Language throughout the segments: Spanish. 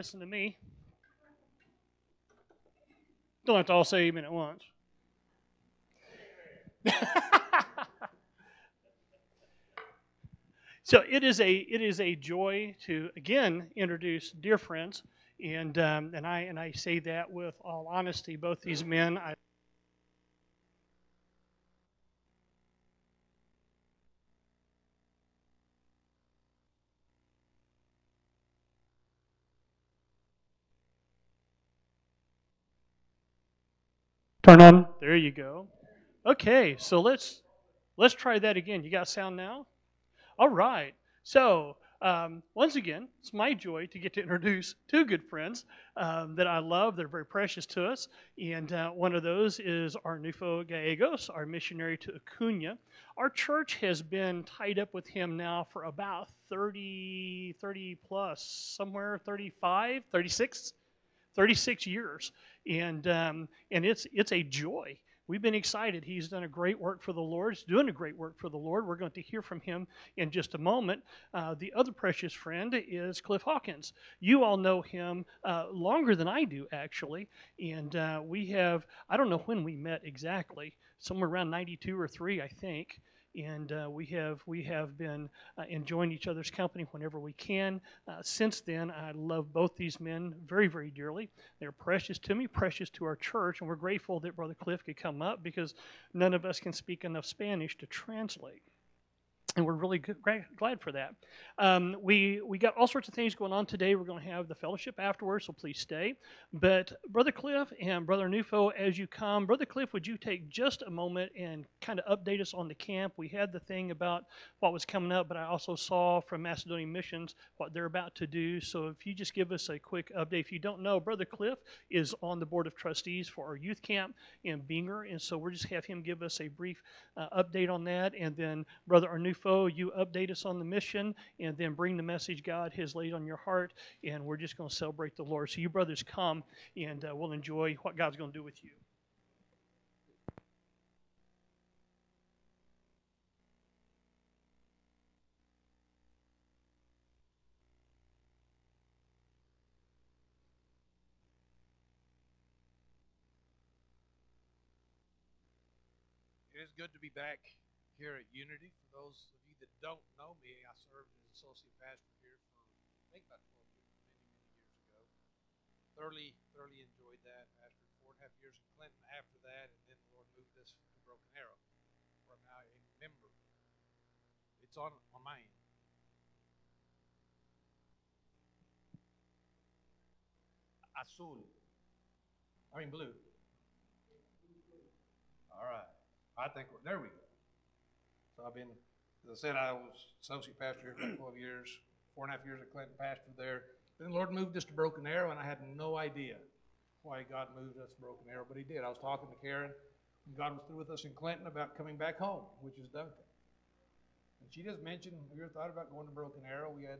listen to me. Don't have to all say amen at once. so it is a it is a joy to again introduce dear friends, and um, and I and I say that with all honesty. Both these men, I Turn on. There you go. Okay, so let's let's try that again. You got sound now? All right. So um, once again, it's my joy to get to introduce two good friends um, that I love. They're very precious to us. And uh, one of those is Arnulfo Gallegos, our missionary to Acuna. Our church has been tied up with him now for about 30, 30 plus, somewhere 35, 36 36 years, and um, and it's it's a joy. We've been excited. He's done a great work for the Lord. He's doing a great work for the Lord. We're going to hear from him in just a moment. Uh, the other precious friend is Cliff Hawkins. You all know him uh, longer than I do, actually. And uh, we have, I don't know when we met exactly, somewhere around 92 or 3, I think and uh, we have we have been uh, enjoying each other's company whenever we can. Uh, since then, I love both these men very very dearly. They're precious to me, precious to our church, and we're grateful that Brother Cliff could come up because none of us can speak enough Spanish to translate and we're really good, glad for that. Um, we we got all sorts of things going on today. We're going to have the fellowship afterwards, so please stay. But Brother Cliff and Brother Nufo, as you come, Brother Cliff, would you take just a moment and kind of update us on the camp? We had the thing about what was coming up, but I also saw from Macedonian Missions what they're about to do. So if you just give us a quick update, if you don't know, Brother Cliff is on the board of trustees for our youth camp in Binger, and so we're just have him give us a brief uh, update on that, and then Brother Arnulfo you update us on the mission and then bring the message God has laid on your heart, and we're just going to celebrate the Lord. So, you brothers come, and uh, we'll enjoy what God's going to do with you. It is good to be back here at Unity. For those of you that don't know me, I served as associate pastor here for I think about 12 years, many, many years ago. Thoroughly, thoroughly enjoyed that. Pastored four and a half years in Clinton after that, and then the Lord moved us to Broken Arrow, where I'm now a member. It's on, my end. Azul. I mean blue. All right. I think there we go. So I've been, as I said, I was associate pastor here for 12 years, four and a half years at Clinton, pastor there. Then the Lord moved us to Broken Arrow, and I had no idea why God moved us to Broken Arrow, but He did. I was talking to Karen, and God was through with us in Clinton about coming back home, which is Duncan. And she just mentioned we were thought about going to Broken Arrow. We had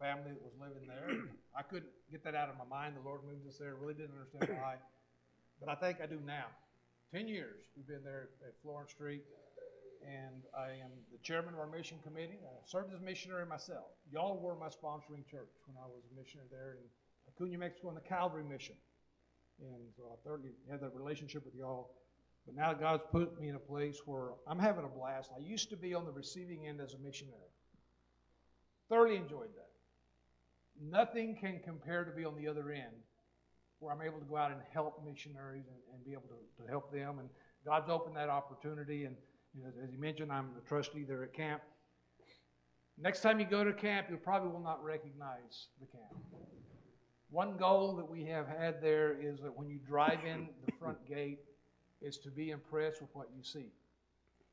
family that was living there. I couldn't get that out of my mind. The Lord moved us there. Really didn't understand why, but I think I do now. Ten years we've been there at Florence Street and I am the chairman of our mission committee. I served as a missionary myself. Y'all were my sponsoring church when I was a missionary there in Acuna, Mexico, in the Calvary mission. And so I thoroughly had that relationship with y'all. But now God's put me in a place where I'm having a blast. I used to be on the receiving end as a missionary. Thoroughly enjoyed that. Nothing can compare to be on the other end where I'm able to go out and help missionaries and, and be able to, to help them. And God's opened that opportunity. And as you mentioned, I'm the trustee there at camp. Next time you go to camp, you probably will not recognize the camp. One goal that we have had there is that when you drive in the front gate, is to be impressed with what you see.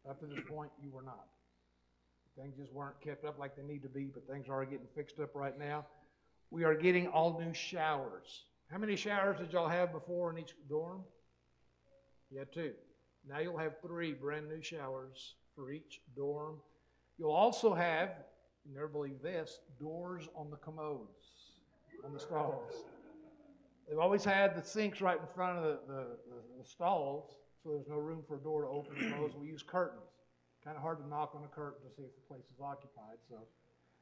Up to this point, you were not. Things just weren't kept up like they need to be, but things are getting fixed up right now. We are getting all new showers. How many showers did y'all have before in each dorm? You had two. Now you'll have three brand new showers for each dorm. You'll also have, you never believe this, doors on the commodes, on the stalls. They've always had the sinks right in front of the, the, the, the stalls, so there's no room for a door to open and close. We use curtains. Kind of hard to knock on a curtain to see if the place is occupied. So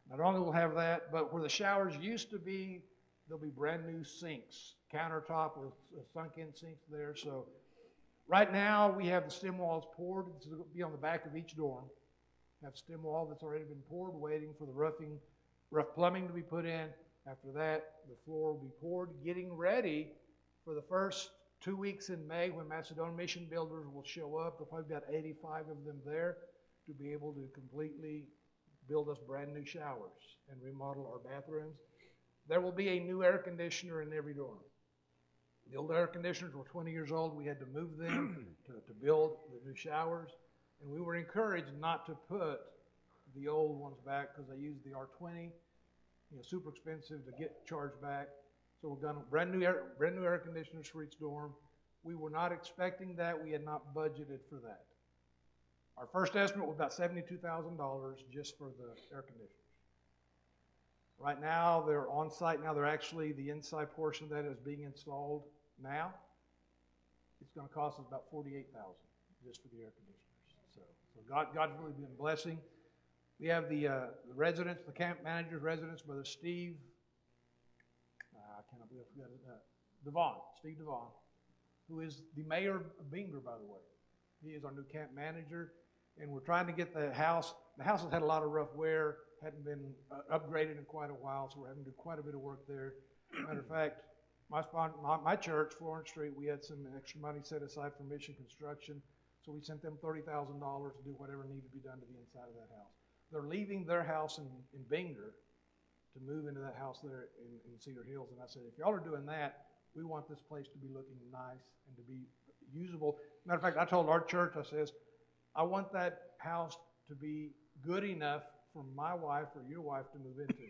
not only will have that, but where the showers used to be There'll be brand new sinks, countertop with sunk-in sinks there. So right now, we have the stem walls poured. It's going to be on the back of each dorm. We Have stem wall that's already been poured, waiting for the roughing, rough plumbing to be put in. After that, the floor will be poured, getting ready for the first two weeks in May when Macedonian Mission Builders will show up. There'll probably about 85 of them there to be able to completely build us brand new showers and remodel our bathrooms. There will be a new air conditioner in every dorm. The old air conditioners were 20 years old. We had to move them to, to build the new showers. And we were encouraged not to put the old ones back because they used the R20, you know, super expensive to get charged back. So we're gonna, brand new air, brand new air conditioners for each dorm. We were not expecting that. We had not budgeted for that. Our first estimate was about seventy-two thousand dollars just for the air conditioners. Right now, they're on site now. They're actually, the inside portion of that is being installed now. It's gonna cost us about forty-eight thousand just for the air conditioners. So, so God, God's really been blessing. We have the, uh, the residents, the camp managers, residents, Brother Steve, uh, I cannot believe I forgot it, uh, Devon, Steve Devon, who is the mayor of Binger, by the way. He is our new camp manager, and we're trying to get the house, the house has had a lot of rough wear, hadn't been uh, upgraded in quite a while, so we're having to do quite a bit of work there. Matter of fact, my my, my church, Florence Street, we had some extra money set aside for mission construction, so we sent them thirty thousand dollars to do whatever needed to be done to the inside of that house. They're leaving their house in, in Binger to move into that house there in, in Cedar Hills, and I said, if y'all are doing that, we want this place to be looking nice and to be usable. Matter of fact, I told our church, I says, I want that house to be good enough for my wife or your wife to move into.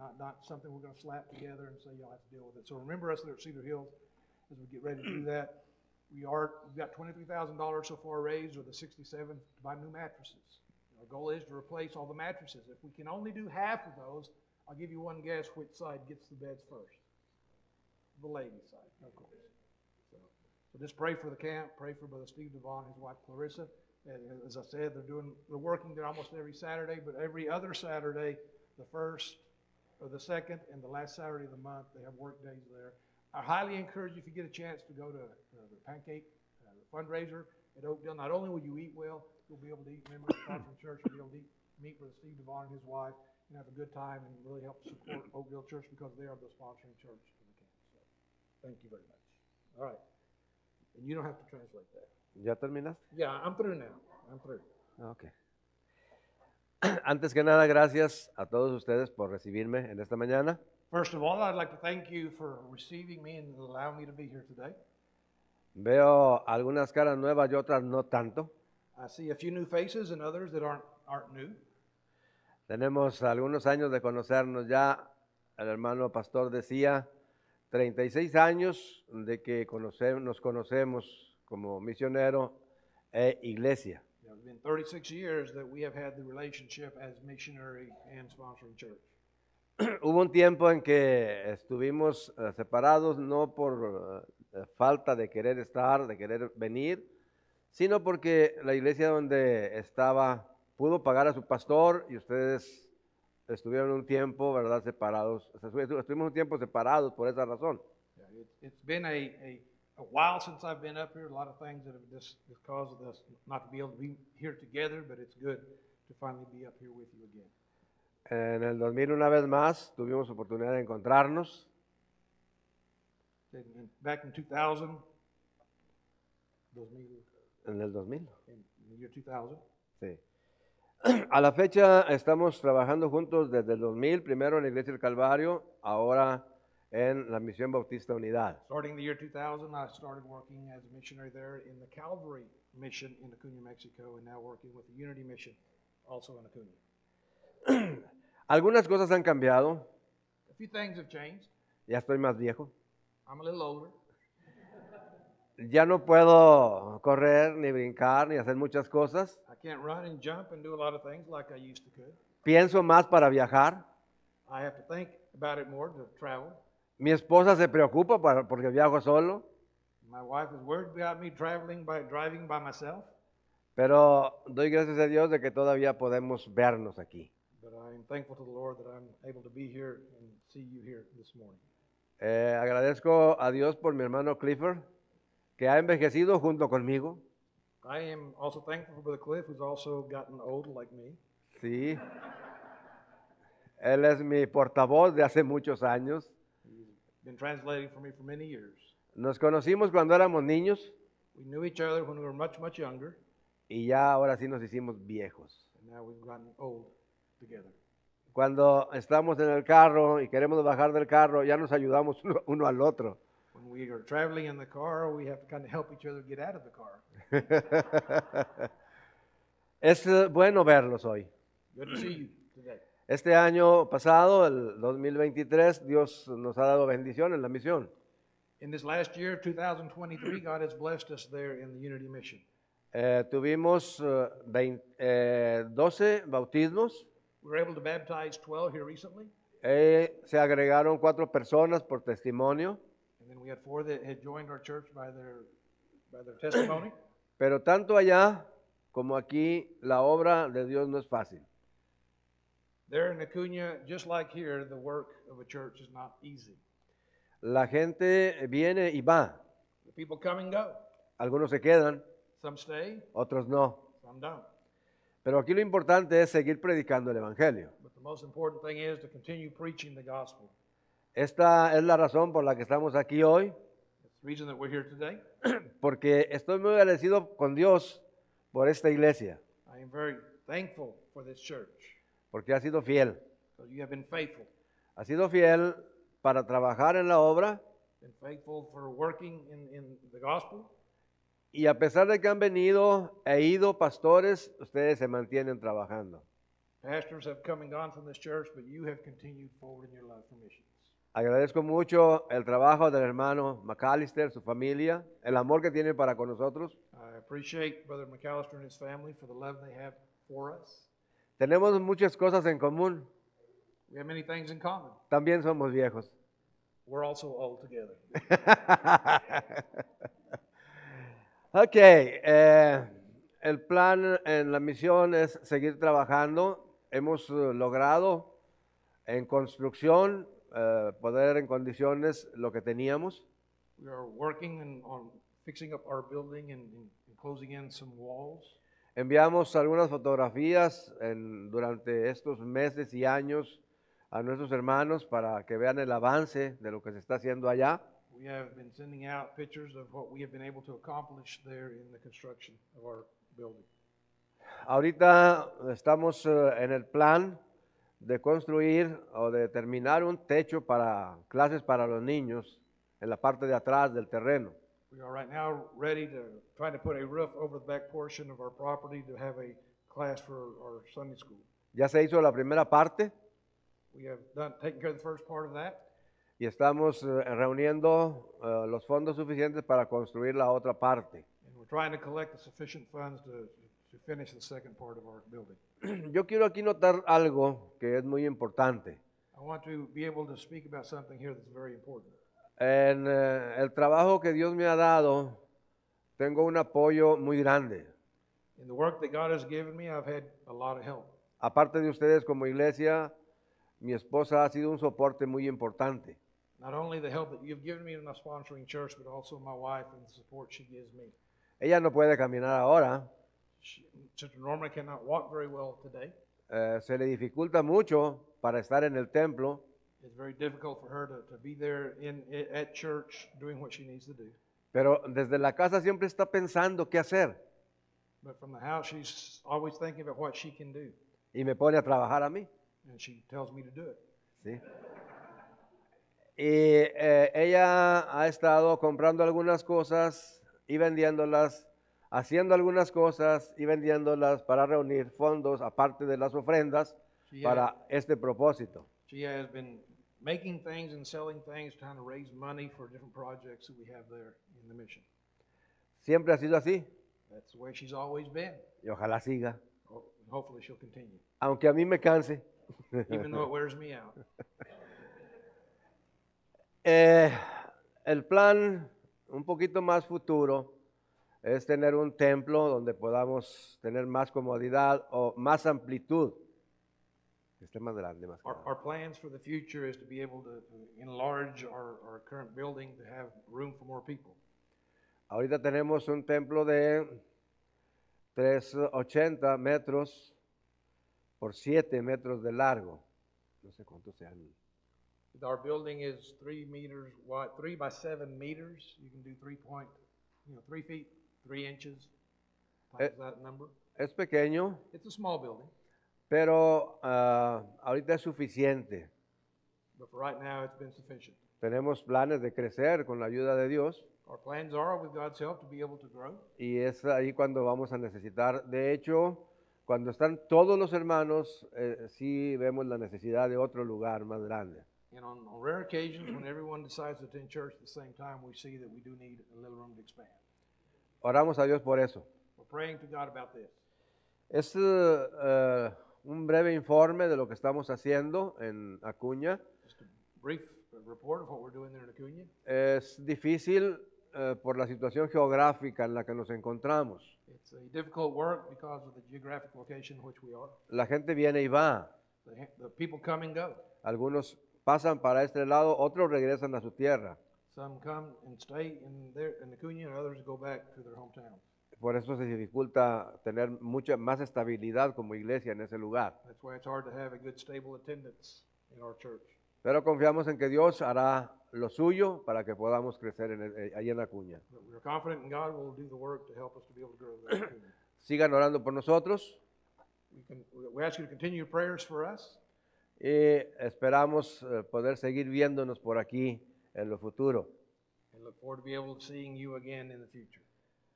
Not, not something we're gonna slap together and say, y'all have to deal with it. So remember us there at Cedar Hills as we get ready to do that. We are, we've got twenty-three thousand dollars so far raised, or the sixty-seven to buy new mattresses. Our goal is to replace all the mattresses. If we can only do half of those, I'll give you one guess which side gets the beds first. The ladies' side, of course. So, so just pray for the camp, pray for Brother Steve Devon, and his wife Clarissa. As I said, they're doing, they're working there almost every Saturday, but every other Saturday, the first or the second and the last Saturday of the month, they have work days there. I highly encourage you, if you get a chance, to go to uh, the pancake uh, fundraiser at Oakdale. Not only will you eat well, you'll be able to eat members of Sponsoring Church, you'll be able to eat, meet with Steve Devon and his wife, and have a good time and really help support Oakdale Church because they are the sponsoring church for the camp. So, thank you very much. All right. And you don't have to translate that. ¿Ya terminaste? Yeah, I'm through now. I'm through. Ok. Antes que nada, gracias a todos ustedes por recibirme en esta mañana. First of all, I'd like to thank you for receiving me and allowing me to be here today. Veo algunas caras nuevas y otras no tanto. I see a few new faces and others that aren't, aren't new. Tenemos algunos años de conocernos ya. El hermano pastor decía 36 años de que conoce- nos conocemos como misionero e iglesia. It's been 36 years that we have had the relationship as missionary and sponsoring church. Hubo un tiempo en que estuvimos eh, separados no por eh, falta de querer estar, de querer venir, sino porque la iglesia donde estaba pudo pagar a su pastor y ustedes estuvieron un tiempo, ¿verdad?, separados. O sea, estu- Estuvimos un tiempo separados por esa razón. Yeah, it- It's been a, a, a while since I've been up here, a lot of things that have just, just caused us not to be able to be here together, but it's good to finally be up here with you again. En el 2000 una vez más tuvimos oportunidad de encontrarnos. And, and back in 2000, 2000, En el 2000. in the year 2000, Sí. A la fecha estamos trabajando juntos desde el 2000, primero en la Iglesia del Calvario, ahora en la Misión Bautista Unidad. starting the year 2000, I started working as a missionary there in the Calvary mission in Acuna, Mexico, and now working with the Unity mission also in Acuna. Algunas cosas han cambiado, A few things have changed. ya estoy más viejo, I'm a little older. ya no puedo correr, ni brincar, ni hacer muchas cosas. I can't run and jump and do a lot of things like I used to could. Pienso más para viajar. I have to think about it more to travel. Mi esposa se preocupa para- porque viajo solo, My wife is worried about me traveling by driving by myself, pero doy gracias a Dios de que todavía podemos vernos aquí. but I'm thankful to the Lord that I'm able to be here and see you here this morning. Eh, agradezco a Dios por mi hermano Clifford, que ha envejecido junto conmigo. I am also thankful for Brother Cliff, who's also gotten old like me. Sí. Él es mi portavoz de hace muchos años. Been translating for me for many years. Nos conocimos cuando éramos niños We knew each other when we were much, much younger, y ya ahora sí nos hicimos viejos. and now we've gotten old together. Cuando estamos en el carro y queremos bajar del carro, ya nos ayudamos uno, uno al otro. When we are traveling in the car, we have to kind of help each other get out of the car. es eh, bueno verlos hoy. Good to see you today. Este año pasado, el 2023, Dios nos ha dado bendición en la misión. In this last year, 2023, God has blessed us there in the Unity Mission. Eh, tuvimos eh, vein- eh, 12 bautismos. We were able to baptize 12 here recently, Eh, se agregaron cuatro personas por testimonio, and then we had four that had joined our church by their, by their testimony. pero tanto allá como aquí la obra de Dios no es fácil. There in Acuna, just like here, the work of a church is not easy. La gente viene y va, The people come and go. algunos se quedan, Some stay, otros no. some don't. Pero aquí lo importante es seguir predicando el Evangelio. But the most important thing is to continue preaching the gospel. Esta es la razón por la que estamos aquí hoy, It's the reason that we're here today. porque estoy muy agradecido con Dios por esta iglesia, I am very thankful for this church porque ha sido fiel. because you have been faithful. Ha sido fiel para trabajar en la obra Been faithful for working in, in the gospel. y a pesar de que han venido e ido pastores, ustedes se mantienen trabajando. Pastors have come and gone from this church, but you have continued forward in your love for missions. Agradezco mucho el trabajo del hermano McAllister, su familia, el amor que tiene para con nosotros. I appreciate Brother McAllister and his family for the love they have for us. Tenemos muchas cosas en común. We have many things in common. También somos viejos. We're also old together. ok, eh, el plan en la misión es seguir trabajando. Hemos eh, logrado en construcción eh, poner en condiciones lo que teníamos. We are working on fixing up our building and and closing in some walls. Enviamos algunas fotografías en- durante estos meses y años a nuestros hermanos para que vean el avance de lo que se está haciendo allá. We have been sending out pictures of what we have been able to accomplish there in the construction of our building. Ahorita estamos eh, en el plan de construir o de terminar un techo para clases para los niños en la parte de atrás del terreno. We are right now ready to, trying to put a roof over the back portion of our property to have a class for our Sunday school. Ya se hizo la primera parte We have done, taken care of the first part of that, y estamos eh, reuniendo eh, los fondos suficientes para construir la otra parte. and we're trying to collect the sufficient funds to, to finish the second part of our building. Yo quiero aquí notar algo que es muy importante. I want to be able to speak about something here that's very important. En eh, el trabajo que Dios me ha dado, tengo un apoyo muy grande. In the work that God has given me, I've had a lot of help. Aparte de ustedes como iglesia, mi esposa ha sido un soporte muy importante. Not only the help that you've given me in my sponsoring church, but also my wife and the support she gives me. Ella no puede caminar ahora, She, Sister Norma cannot walk very well today. eh, se le dificulta mucho para estar en el templo, It's very difficult for her to, to be there in, at church doing what she needs to do. pero desde la casa siempre está pensando qué hacer But from the house, she's always thinking about what she can do. y me pone a trabajar a mí. And she tells me to do it. ¿sí? Y eh, ella ha estado comprando algunas cosas y vendiéndolas, haciendo algunas cosas y vendiéndolas para reunir fondos aparte de las ofrendas She, para has, este propósito. she has been making things and selling things, trying to raise money for different projects that we have there in the mission. Siempre ha sido así That's the way she's always been. y ojalá siga, Ho- Hopefully, she'll continue, aunque a mí me canse. even though it wears me out. Eh, el plan un poquito más futuro es tener un templo donde podamos tener más comodidad o más amplitud. Esté más grande, más Our, our plans for the future is to be able to enlarge our, our current building to have room for more people. Ahorita tenemos un templo de 380 metros por 7 metros de largo. No sé cuántos sean. Our building is three meters wide, three by seven meters. You can do three point, you know, three feet, three inches. Times that number. Es pequeño, It's a small building, pero ah, ahorita es suficiente. but for right now, it's been sufficient. Tenemos planes de crecer con la ayuda de Dios Our plans are, with God's help, to be able to grow. y es ahí cuando vamos a necesitar. De hecho, cuando están todos los hermanos, eh, sí vemos la necesidad de otro lugar más grande. And on, on rare occasions, when everyone decides to attend church at the same time, we see that we do need a little room to expand. Oramos a Dios por eso. We're praying to God about this. Es eh, eh, un breve informe de lo que estamos haciendo en Acuña. Es difícil eh, por la situación geográfica en la que nos encontramos. It's a difficult work because of the geographic location in which we are. La gente viene y va. The, the come and go. Algunos pasan para este lado, otros regresan a su tierra. Some come and stay in their in Acuna, and others go back to their hometown. Por eso se dificulta tener mucha más estabilidad como iglesia en ese lugar. That's why it's hard to have a good, stable attendance in our church. Pero confiamos en que Dios hará lo suyo para que podamos crecer en el- eh, ahí en. But we're confident in God will do the work to help us to be able to grow. Sigan orando por nosotros we, can, we ask you to continue prayers for us. y esperamos eh, poder seguir viéndonos por aquí en lo futuro. and look forward to be able to seeing you again in the future.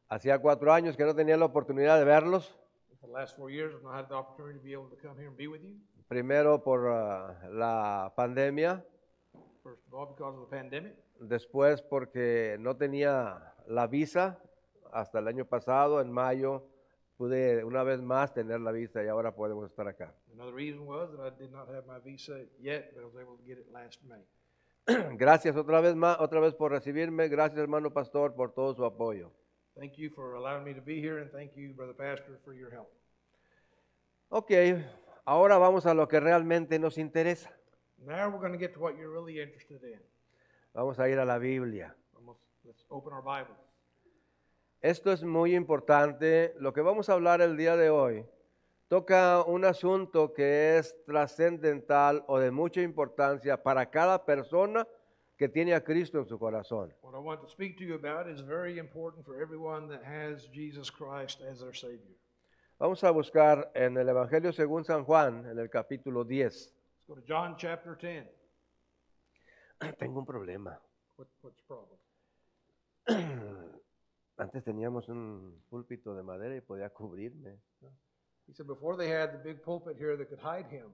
Hacía cuatro años que no tenía la oportunidad de verlos, For the last four years, I've not had the opportunity to be able to come here and be with you. primero por ah, la pandemia, First of all, because of the pandemic, después porque no tenía la visa hasta el año pasado, en mayo, pude una vez más tener la visa y ahora podemos estar acá. another reason was that I did not have my visa yet, but I was able to get it last May. Gracias otra vez más, otra vez por recibirme, gracias hermano pastor por todo su apoyo. Thank you for allowing me to be here, and thank you, Brother Pastor, for your help. Ok, ahora vamos a lo que realmente nos interesa. Now we're going to get to what you're really interested in. Vamos a ir a la Biblia. Vamos, let's open our Bibles. Esto es muy importante. Lo que vamos a hablar el día de hoy toca un asunto que es trascendental o de mucha importancia para cada persona que tiene a Cristo en su corazón. What I want to speak to you about is very important for everyone that has Jesus Christ as their Savior. Vamos a buscar en el Evangelio según San Juan, en el capítulo 10. Let's go to John chapter 10. Tengo un problema. What, what's the problem? Antes teníamos un púlpito de madera y podía cubrirme. He said before they had the big pulpit here that could hide him.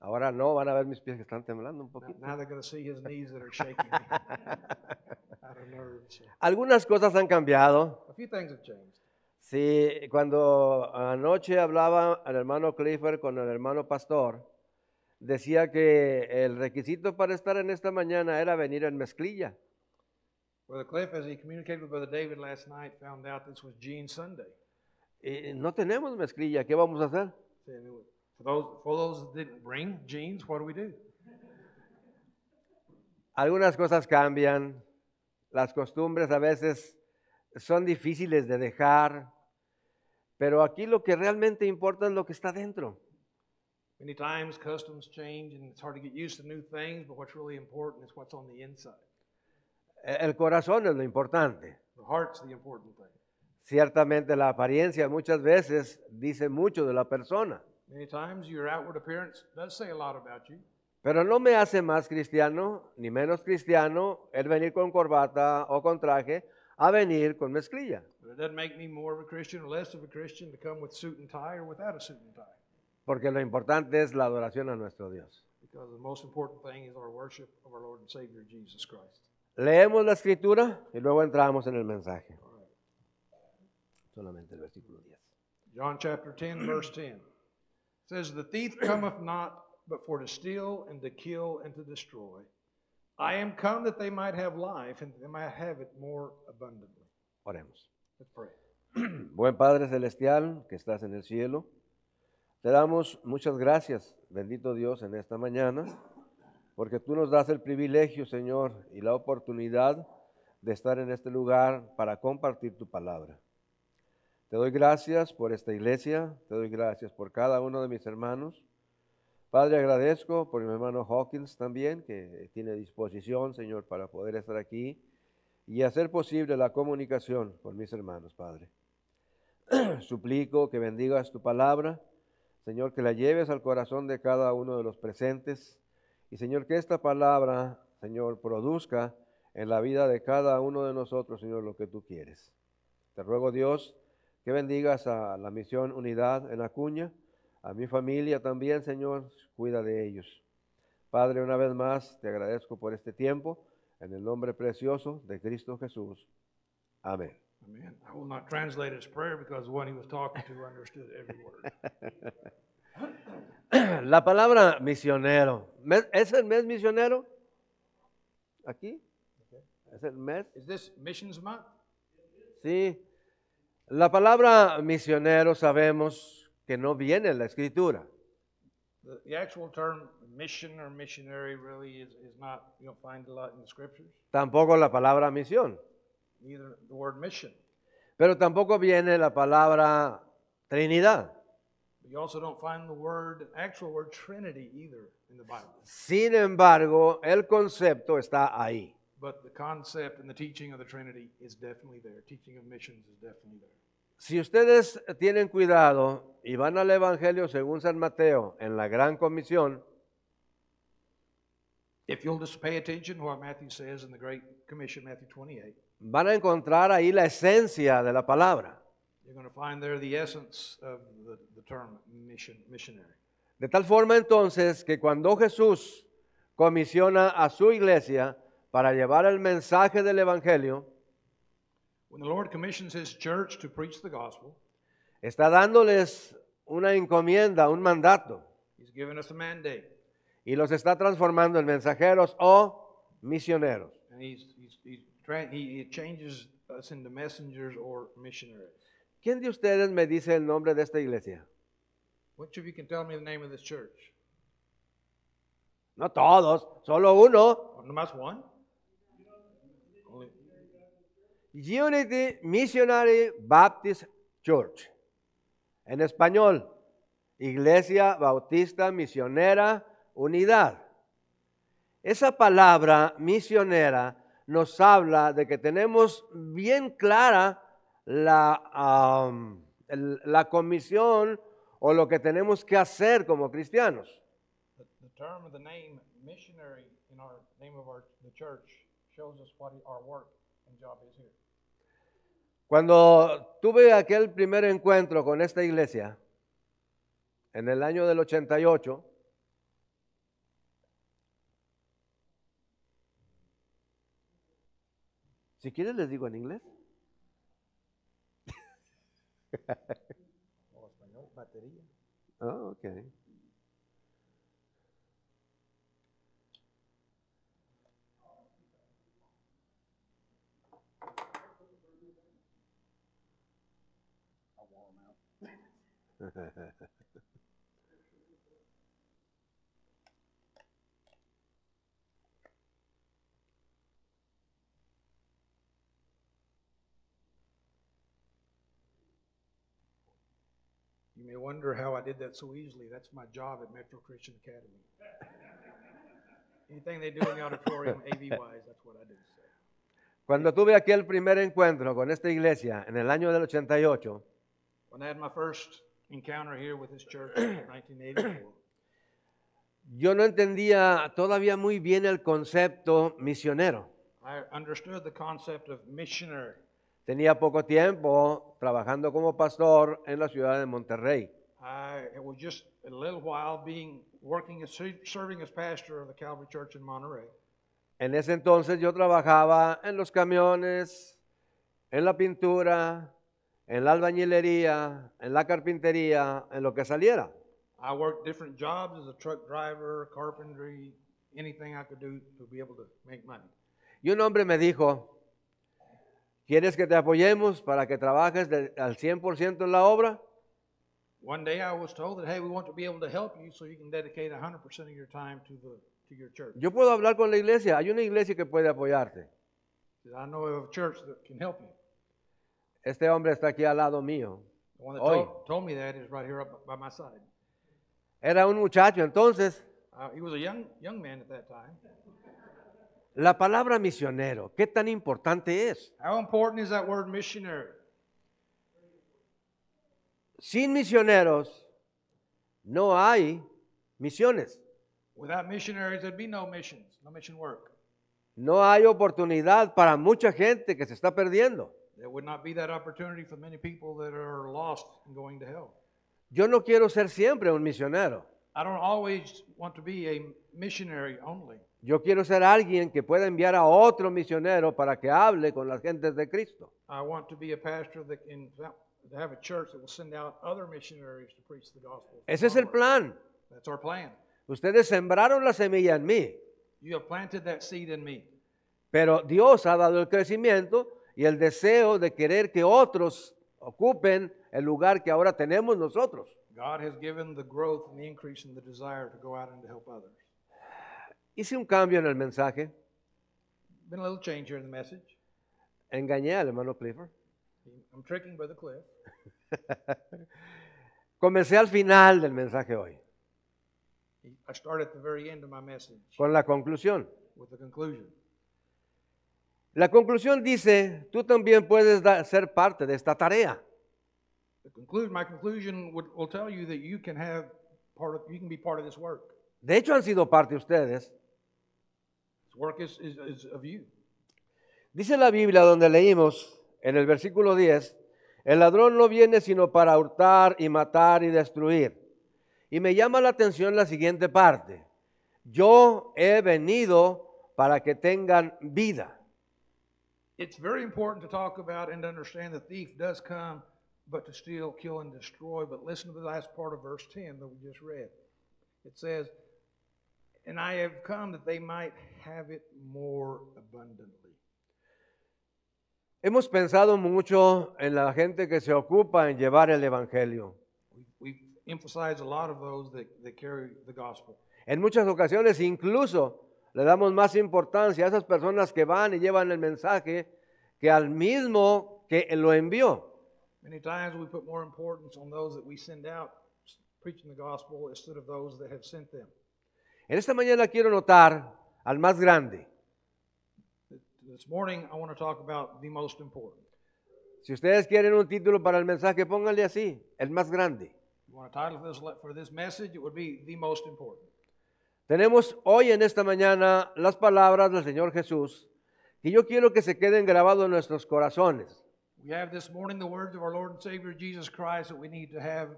Ahora no, van a ver mis pies que están temblando un poquito. now they're going to see his knees that are shaking out of nerves. Algunas cosas han cambiado. A few things have changed. Sí, cuando anoche hablaba el hermano Clifford con el hermano Pastor, decía que el requisito para estar en esta mañana era venir en mezclilla. Brother Cliff, as he communicated with Brother David last night, found out this was Gene Sunday. Y no tenemos mezclilla, ¿qué vamos a hacer? Saying, For those, for those that didn't bring jeans, what do we do? Algunas cosas cambian, las costumbres a veces son difíciles de dejar, pero aquí lo que realmente importa es lo que está dentro. Many times customs change and it's hard to get used to new things, but what's really important is what's on the inside. E- El corazón es lo importante. The heart's the important thing. Ciertamente la apariencia muchas veces dice mucho de la persona. Many times your outward appearance does say a lot about you, Pero no me hace más cristiano ni menos cristiano el venir con corbata o con traje a venir con mezclilla. but it doesn't make me more of a Christian or less of a Christian to come with suit and tie or without a suit and tie. Porque lo importante es la adoración a nuestro Dios. Because the most important thing is our worship of our Lord and Savior Jesus Christ. Leemos la escritura y luego entramos en el mensaje. Solamente el versículo 10. John chapter 10, verse 10 says, The thief cometh not but for to steal and to kill and to destroy. I am come that they might have life and they might have it more abundantly. Oremos. Let's pray. Buen Padre Celestial que estás en el cielo, Te damos muchas gracias, bendito Dios, en esta mañana, porque tú nos das el privilegio, Señor, y la oportunidad de estar en este lugar para compartir tu palabra. Te doy gracias por esta iglesia, te doy gracias por cada uno de mis hermanos. Padre, agradezco por mi hermano Hawkins también, que tiene disposición, Señor, para poder estar aquí y hacer posible la comunicación con mis hermanos, Padre. Suplico que bendigas tu palabra, Señor, que la lleves al corazón de cada uno de los presentes y, Señor, que esta palabra, Señor, produzca en la vida de cada uno de nosotros, Señor, lo que tú quieres. Te ruego, Dios, que bendigas a la misión Unidad en Acuña, a mi familia también, Señor, cuida de ellos. Padre, una vez más te agradezco por este tiempo, en el nombre precioso de Cristo Jesús. Amén. Amen. I will not translate his prayer because the one he was talking to understood every word. La palabra misionero, ¿mes- ¿es el mes misionero? ¿Aquí? ¿Es el mes? Is this Missions Month? Sí. La palabra misionero sabemos que no viene en la escritura. The, the actual term mission or missionary really is, is not, you don't find a lot in the scriptures. Tampoco la palabra misión. Neither the word mission. Pero tampoco viene la palabra Trinidad. But you also don't find the word, actual word Trinity either in the Bible. Sin embargo, el concepto está ahí. But the concept and the teaching of the Trinity is definitely there. Teaching of missions is definitely there. Si ustedes tienen cuidado y van al Evangelio según San Mateo en la Gran Comisión, If you'll just pay attention to what Matthew says in the Great Commission, Matthew 28, van a encontrar ahí la esencia de la palabra. you're going to find there the essence of the, the term mission, missionary. De tal forma entonces que cuando Jesús comisiona a su iglesia para llevar el mensaje del Evangelio, When the Lord commissions His church to preach the gospel, está dándoles una encomienda, un mandato, He's given us a mandate, y los está transformando en mensajeros o misioneros. and He's, he's, he's he changes us into messengers or missionaries. ¿Quién de ustedes me dice el nombre de esta iglesia? Which of you can tell me the name of this church? No todos, solo uno. Oh, nomás one? Only, Unity Missionary Baptist Church. En español, Iglesia Bautista Misionera Unidad. Esa palabra misionera nos habla de que tenemos bien clara la, el- la comisión o lo que tenemos que hacer como cristianos. the, Cuando tuve aquel primer encuentro con esta iglesia, en el año del 88, si quieres les digo en inglés. O español, batería. Oh. You may wonder how I did that so easily. That's my job at Metro Christian Academy. Anything they do in the auditorium, AV wise, that's what I do. So. Cuando tuve aquel primer encuentro con esta iglesia en el año del 88, When I had my first encounter here with this church in 1984, yo no entendía todavía muy bien el concepto misionero. I understood the concept of missionary. Tenía poco tiempo trabajando como pastor en la ciudad de Monterrey. I it was just a little while being working as serving as pastor of the Calvary Church in Monterey. En ese entonces yo trabajaba en los camiones, en la pintura, en la albañilería, en la carpintería, en lo que saliera. I worked different jobs as a truck driver, carpentry, anything I could do to be able to make money. Y un hombre me dijo, ¿quieres que te apoyemos para que trabajes de- al 100% en la obra? One day I was told that, hey, we want to be able to help you so you can dedicate 100% of your time to, the, to your church. Yo puedo hablar con la iglesia, hay una iglesia que puede apoyarte. Said, I know of a church that can help you. Este hombre está aquí al lado mío. The one that Hoy. told, told me that is right here up by my side. Era un muchacho, entonces, Uh, he was a young, young man at that time. la palabra misionero, ¿qué tan importante es? How important is that word missionary? Sin misioneros no hay misiones. Without missionaries, there'd be no missions, no mission work. No hay oportunidad para mucha gente que se está perdiendo. There would not be that opportunity for many people that are lost and going to hell. Yo no quiero ser siempre un misionero. I don't always want to be a missionary only. Yo quiero ser alguien que pueda enviar a otro misionero para que hable con las gentes de Cristo. I want to be a pastor that can to have a church that will send out other missionaries to preach the gospel. Ese es el plan. That's our plan. Ustedes sembraron la semilla en mí, You have planted that seed in me. pero Dios ha dado el crecimiento y el deseo de querer que otros ocupen el lugar que ahora tenemos nosotros. God has given the growth and the increase and the desire to go out and to help others. Hice un cambio en el mensaje, Been a little change here in the message. engañé al hermano Clifford. I'm tricking Brother Cliff. Comencé al final del mensaje hoy, I start at the very end of my message con la conclusión. with the conclusion. La conclusión dice, tú también puedes da- ser parte de esta tarea. The conclusion, my conclusion would, will tell you that you can have part of, you can be part of this work. De hecho, han sido parte ustedes. This work is, is, is of you. Dice la Biblia donde leímos en el versículo 10, el ladrón no viene sino para hurtar y matar y destruir. Y me llama la atención la siguiente parte. Yo he venido para que tengan vida. It's very important to talk about and to understand the thief does come, but to steal, kill, and destroy. But listen to the last part of verse 10 that we just read. It says, And I have come that they might have it more abundantly. Hemos pensado mucho en la gente que se ocupa en llevar el Evangelio. We- We've emphasized a lot of those that, that carry the gospel. En muchas ocasiones incluso le damos más importancia a esas personas que van y llevan el mensaje que al mismo que lo envió. Many times we put more importance on those that we send out preaching the gospel instead of those that have sent them. En esta mañana quiero notar al más grande. This morning, I want to talk about the most important. Si ustedes quieren un título para el mensaje, pónganle así, el más grande. You want a title for this, for this message? It would be the most important. Tenemos hoy en esta mañana las palabras del Señor Jesús que yo quiero que se queden grabados en nuestros corazones. We have this morning the words of our Lord and Savior Jesus Christ that we need to have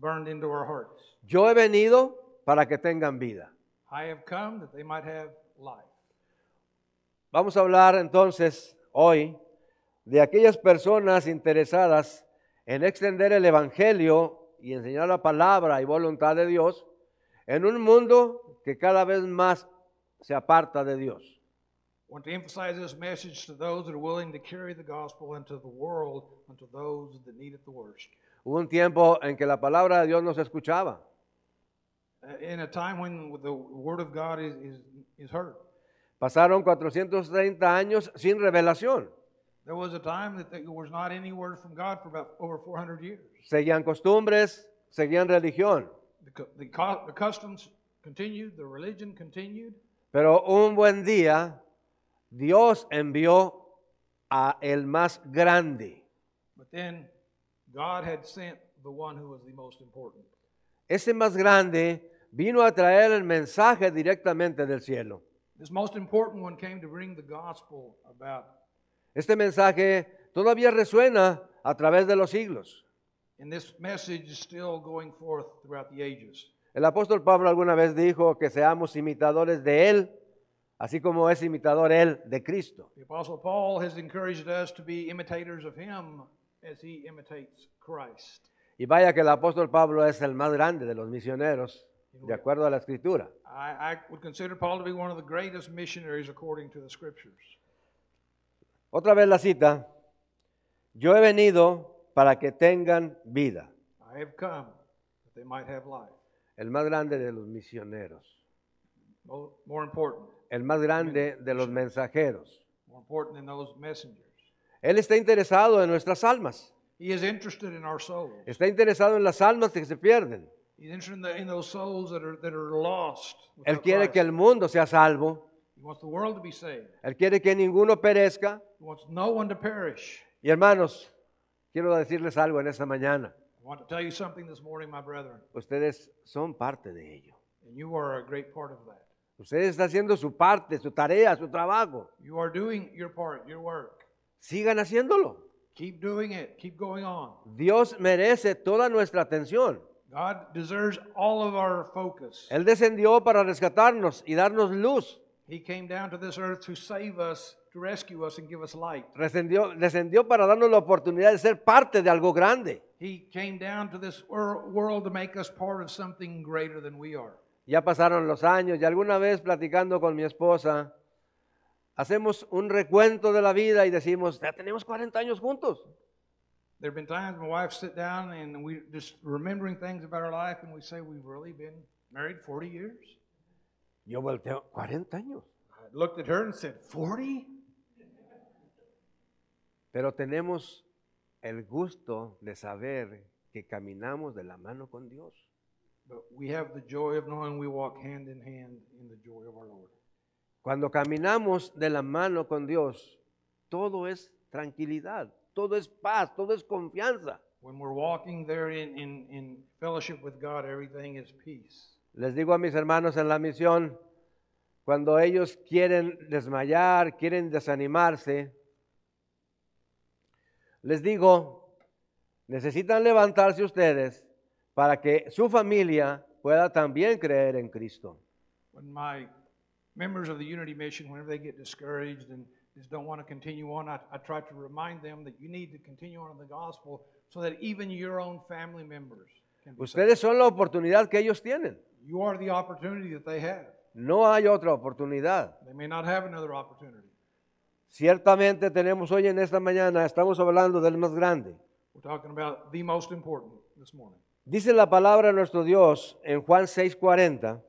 burned into our hearts. Yo he venido para que tengan vida. I have come that they might have life. Vamos a hablar entonces hoy de aquellas personas interesadas en extender el Evangelio y enseñar la palabra y voluntad de Dios en un mundo que cada vez más se aparta de Dios. I want to emphasize this message to those that are willing to carry the gospel into the world, unto those that need it the worst. Hubo un tiempo en que la palabra de Dios no se escuchaba. Uh, In a time when the word of God is, is, is heard. Pasaron 430 años sin revelación. There was a time that there was not any word from God for about over 400 years. Seguían costumbres, seguían religión. The, cu- the, cu- the customs continued, the religion continued, Pero un buen día Dios envió a el más grande. but then God had sent the one who was the most important. Ese más grande vino a traer el mensaje directamente del cielo. This most important one came to bring the gospel about. Este mensaje todavía resuena a través de los siglos. And this message is still going forth throughout the ages. El apóstol Pablo alguna vez dijo que seamos imitadores de Él, así como es imitador Él de Cristo. The Apostle Paul has encouraged us to be imitators of him as he imitates Christ. Y vaya que el apóstol Pablo es el más grande de los misioneros, de acuerdo a la escritura. I, I would consider Paul to be one of the greatest missionaries according to the scriptures. Otra vez la cita, yo he venido para que tengan vida. I have come that they might have life. El más grande de los misioneros. Mo- More important, El más grande de los mensajeros. more important than those messengers. Él está interesado en nuestras almas. He is interested in our souls. Está interesado en las almas que se pierden. He's interested in, those souls that are, that are lost. Él quiere que el mundo sea salvo. He wants the world to be saved. Él quiere que ninguno perezca. He wants no one to perish. Y hermanos, quiero decirles algo en esta mañana. I want to tell you something this morning, my brethren, Ustedes son parte de ello. and you are a great part of that. Ustedes están haciendo su parte, su tarea, su trabajo. You are doing your part, your work. Sigan haciéndolo. Keep doing it. Keep going on. Dios merece toda nuestra atención. God deserves all of our focus. Él descendió para rescatarnos y darnos luz. He came down to this earth to save us, to rescue us, and give us light. Descendió, descendió para darnos la oportunidad de ser parte de algo grande. He came down to this wor- world to make us part of something greater than we are. Ya pasaron los años y alguna vez platicando con mi esposa, hacemos un recuento de la vida y decimos, ya tenemos 40 años juntos. There have been times my wife sit down and we just remembering things about our life, and we say we've really been married 40 years. Yo volteo, 40 años. I looked at her and said, 40? Pero tenemos el gusto de saber que caminamos de la mano con Dios. But we have the joy of knowing we walk hand in hand in the joy of our Lord. Cuando caminamos de la mano con Dios, todo es tranquilidad, todo es paz, todo es confianza. When we're walking there in, in, in fellowship with God, everything is peace. Les digo a mis hermanos en la misión, cuando ellos quieren desmayar, quieren desanimarse, les digo, necesitan levantarse ustedes para que su familia pueda también creer en Cristo. When my members of the Unity Mission, whenever they get discouraged and just don't want to continue on, I, I try to remind them that you need to continue on in the gospel so that even your own family members can be saved. Ustedes son la oportunidad que ellos tienen. You are the opportunity that they have. No hay otra oportunidad. They may not have another opportunity. Ciertamente tenemos hoy en esta mañana, estamos hablando del más grande. We're talking about the most important this morning. Dice la palabra de nuestro Dios en Juan 6:40,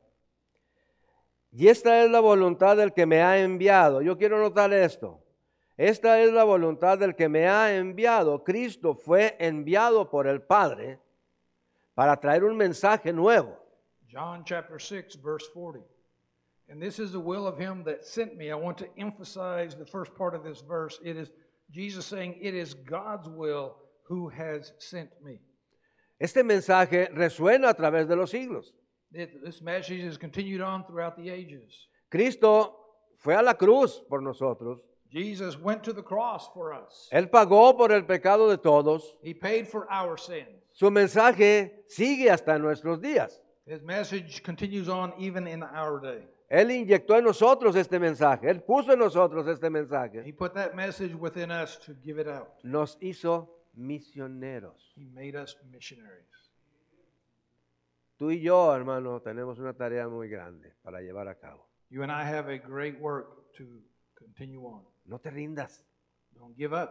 y esta es la voluntad del que me ha enviado. Yo quiero notar esto. Esta es la voluntad del que me ha enviado. Cristo fue enviado por el Padre para traer un mensaje nuevo. John chapter 6, verse 40. And this is the will of him that sent me. I want to emphasize the first part of this verse. It is Jesus saying, It is God's will who has sent me. Este mensaje resuena a través de los siglos. This message has continued on throughout the ages. Cristo fue a la cruz por nosotros. Jesus went to the cross for us, Él pagó por el pecado de todos. He paid for our sins. Su mensaje sigue hasta nuestros días. His message continues on even in our day. Él inyectó en nosotros este mensaje. Él puso en nosotros este mensaje. He put that message within us to give it out. Nos hizo misioneros. He made us missionaries. Tú y yo, hermano, tenemos una tarea muy grande para llevar a cabo. You and I have a great work to continue on. No te rindas. Don't give up.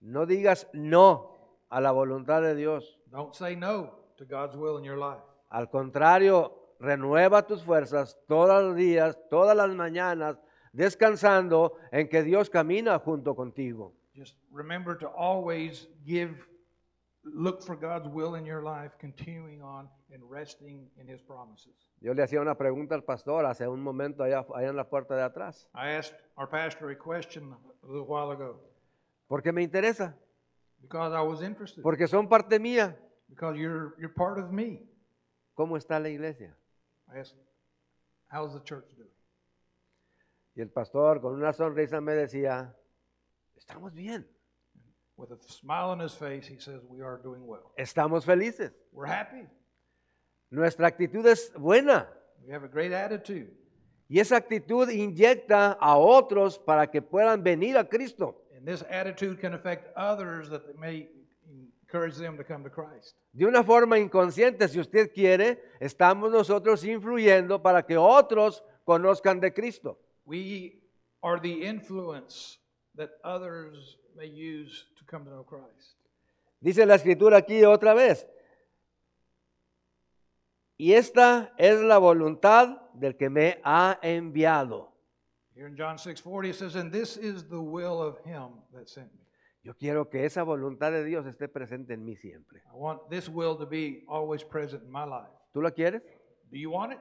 No digas no a la voluntad de Dios. Don't say no to God's will in your life. Al contrario, renueva tus fuerzas todos los días, todas las mañanas, descansando en que Dios camina junto contigo. Just remember to always give, look for God's will in your life, continuing on and resting in His promises. Yo le hacía una pregunta al pastor hace un momento allá, allá en la puerta de atrás. I asked our pastor a question a little while ago Porque me interesa. because I was interested. Porque son parte mía. Because you're, you're part of me. ¿Cómo está la iglesia? Asked, how's the church doing? Y el pastor con una sonrisa me decía, estamos bien, With a smile on his face, he says, We are doing well. estamos felices, We're happy. nuestra actitud es buena. We have a great attitude. Y esa actitud inyecta a otros para que puedan venir a Cristo. And this attitude can affect others that may encourage them to come to Christ. De una forma inconsciente, si usted quiere, estamos nosotros influyendo para que otros conozcan de Cristo. We are the influence that others may use to come to know Christ. Dice la escritura aquí otra vez, Y esta es la voluntad del que me ha enviado. Here in John 6:40 it says, "And this is the will of him that sent me." Yo quiero que esa voluntad de Dios esté presente en mí siempre. I want this will to be always present in my life. ¿Tú la quieres? Do you want it?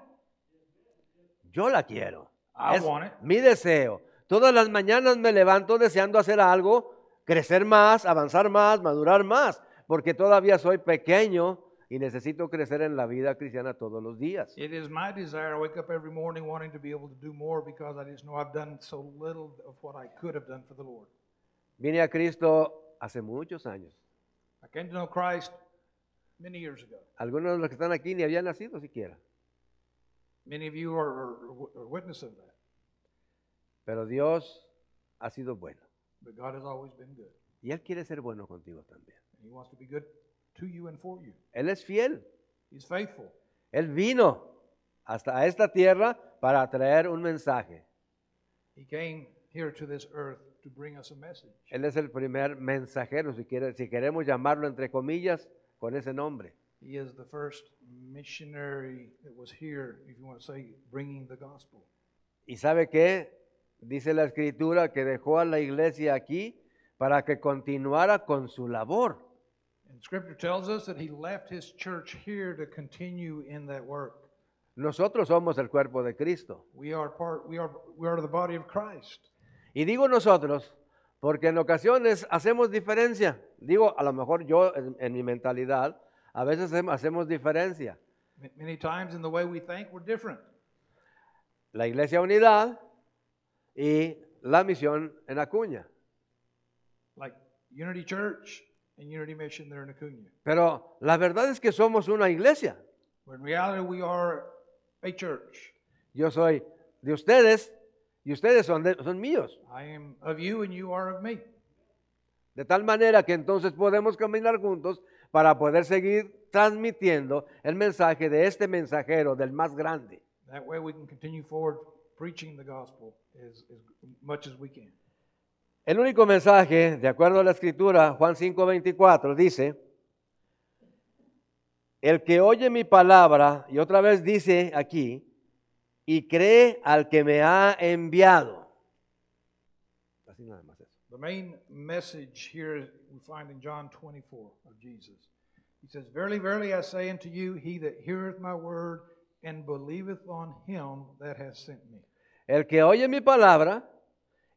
Yo la quiero. I Es want it. mi deseo. Todas las mañanas me levanto deseando hacer algo, crecer más, avanzar más, madurar más, porque todavía soy pequeño y necesito crecer en la vida cristiana todos los días. It is my desire. I wake up every morning wanting to be able to do more because I just know I've done so little of what I could have done for the Lord. Vine a Cristo hace muchos años. I came to know Christ many years ago. Algunos de los que están aquí ni habían nacido siquiera. Many of you are, are, witness of that. Pero Dios ha sido bueno. But God has always been good. Y Él quiere ser bueno contigo también. And He wants to be good to you and for you. Él es fiel. He's faithful. Él vino hasta a esta tierra para traer un mensaje. He came here to this earth to bring us a message. Él es el primer mensajero, si, quiere- si queremos llamarlo entre comillas, con ese nombre. He is the first missionary that was here, if you want to say, bringing the gospel. ¿Y sabe qué? Dice la escritura que dejó a la iglesia aquí para que continuara con su labor. And Scripture tells us that he left his church here to continue in that work. Nosotros somos el cuerpo de Cristo. We are part. We are. We are the body of Christ. Y digo nosotros porque en ocasiones hacemos diferencia. Digo, a lo mejor yo en, en mi mentalidad, a veces hacemos diferencia. Ma- Many times in the way we think, we're different. La iglesia unidad y la misión en Acuña. Like Unity Church and Unity Mission there in Acuna. Pero la verdad es que somos una iglesia. But in reality, we are a church. Yo soy de ustedes y ustedes son, de- son míos. I am of you, and you are of me. De tal manera que entonces podemos caminar juntos para poder seguir transmitiendo el mensaje de este mensajero, del más grande. That way, we can continue forward preaching the gospel as, as much as we can. El único mensaje, de acuerdo a la escritura, Juan 5:24, dice, el que oye mi palabra, y otra vez dice aquí, y cree al que me ha enviado. Así nada más eso. The main message here we find in John 24 of Jesus. He says, Verily, verily, I say unto you, he that heareth my word and believeth on him that has sent me. El que oye mi palabra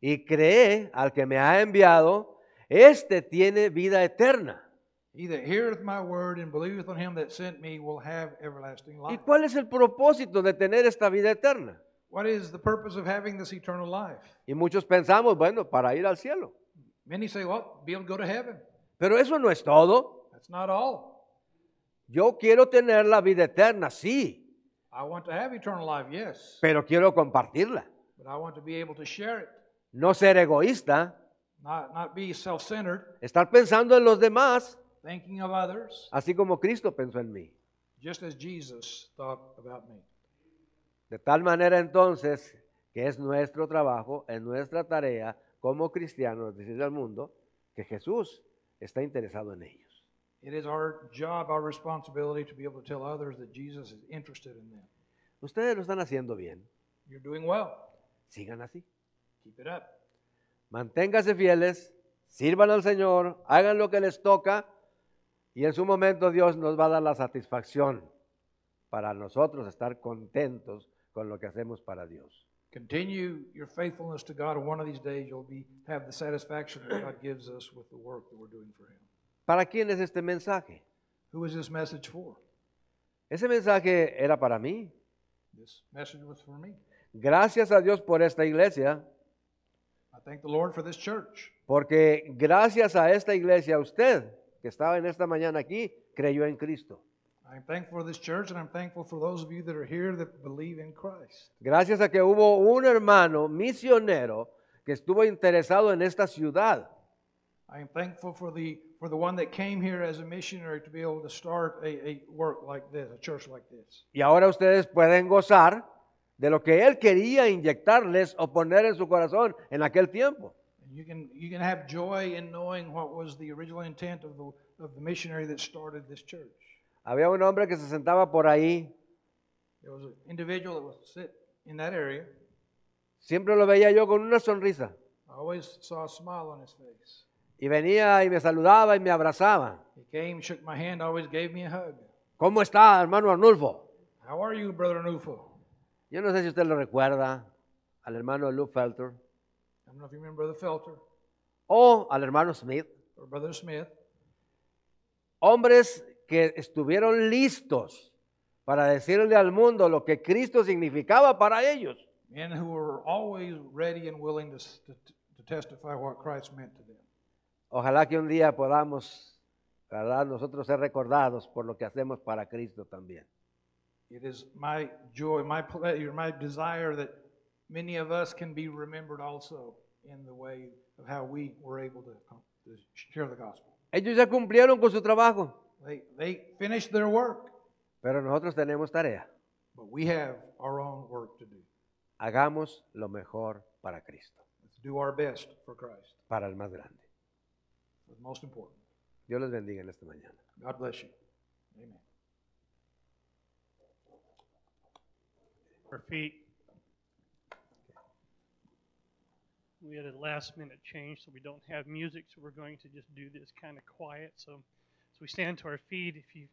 y cree al que me ha enviado, este tiene vida eterna. He that heareth my word and believeth on him that sent me will have everlasting ¿Y life. cuál es el propósito de tener esta vida eterna? What is the purpose of having this eternal life? Y muchos pensamos, bueno, para ir al cielo. Many say, well, be able to go to heaven. Pero eso no es todo. That's not all. Yo quiero tener la vida eterna, sí, I want to have eternal life, yes, pero quiero compartirla. but I want to be able to share it, No ser egoísta, not, not be self centered, estar pensando en los demás, thinking of others, así como Cristo pensó en mí. just as Jesus thought about me. De tal manera entonces que es nuestro trabajo, es nuestra tarea como cristianos decirle al mundo que Jesús está interesado en ellos. It is our job, our responsibility to be able to tell others that Jesus is interested in them. Ustedes lo están haciendo bien, You're doing well. sigan así. Keep it up. Manténganse fieles, sirvan al Señor, hagan lo que les toca y en su momento Dios nos va a dar la satisfacción para nosotros estar contentos con lo que hacemos para Dios. Continue your faithfulness to God, and one of these days you'll be have the satisfaction that God gives us with the work that we're doing for Him. ¿Para quién es este mensaje? Who is this message for? Ese mensaje era para mí. This message was for me. Gracias a Dios por esta iglesia, I thank the Lord for this church. porque gracias a esta iglesia usted que estaba en esta mañana aquí creyó en Cristo. I'm thankful for this church, and I'm thankful for those of you that are here that believe in Christ. Gracias a que hubo un hermano misionero que estuvo interesado en esta ciudad. I am thankful for the for the one that came here as a missionary to be able to start a, a work like this, a church like this. Y ahora ustedes pueden gozar de lo que Él quería inyectarles o poner en su corazón en aquel tiempo. You can you can have joy in knowing what was the original intent of the of the missionary that started this church. Había un hombre que se sentaba por ahí There was an individual that would sit in that area. Siempre lo veía yo con una sonrisa. I always saw a smile on his face. Y venía y me saludaba y me abrazaba. He came, shook my hand, always gave me a hug. ¿Cómo está, hermano Arnulfo? How are you, Brother Nufo? Yo no sé si usted lo recuerda, al hermano Lou Felter, don't know if you remember Brother Felter o al hermano Smith, or Brother Smith. hombres que estuvieron listos para decirle al mundo lo que Cristo significaba para ellos. Men who were always ready and willing to, to, to testify what Christ meant to them. Ojalá que un día podamos, ¿verdad? nosotros ser recordados por lo que hacemos para Cristo también. It is my joy, my pleasure, my desire that many of us can be remembered also in the way of how we were able to, to share the gospel. Ellos ya cumplieron con su trabajo, They, they finished their work, pero nosotros tenemos tarea. but we have our own work to do. Hagamos lo mejor para Cristo, Let's do our best for Christ. para el más grande. It's most important. Dios les bendiga en esta mañana. God bless you. Amen. Our feet. We had a last minute change, so we don't have music, so we're going to just do this kind of quiet. So, as we stand to our feet, if you